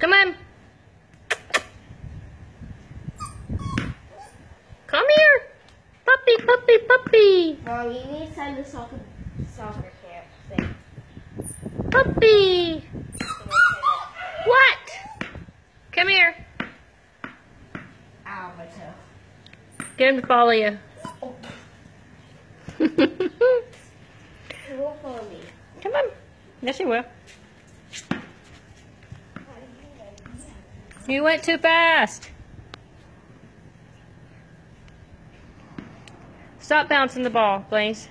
Come on. Come here. Puppy, puppy, puppy. Mom, you need to send the soccer, soccer camp thing. Puppy. What? Come here. Ow, my toe. Get him to follow you. He won't follow me. Come on. Yes, he will. You went too fast. Stop bouncing the ball, Blaze.